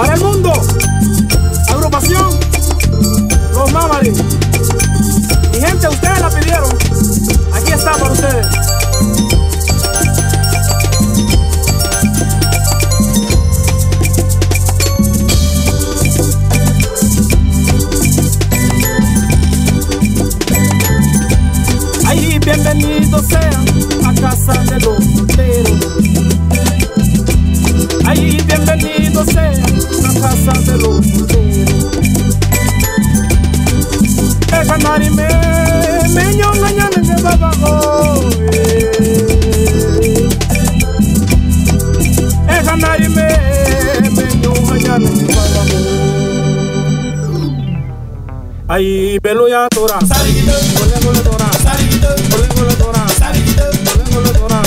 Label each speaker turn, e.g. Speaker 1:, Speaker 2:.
Speaker 1: Para el mundo, agrupación Los Mamaris. Mi gente, ustedes la pidieron. Aquí está para ustedes. Ahí bienvenido sea a casa de los marime menyonga nyane ne babango menyonga nyane ne babango ay belo ya tora sarigito bolo tora sarigito bolo tora tora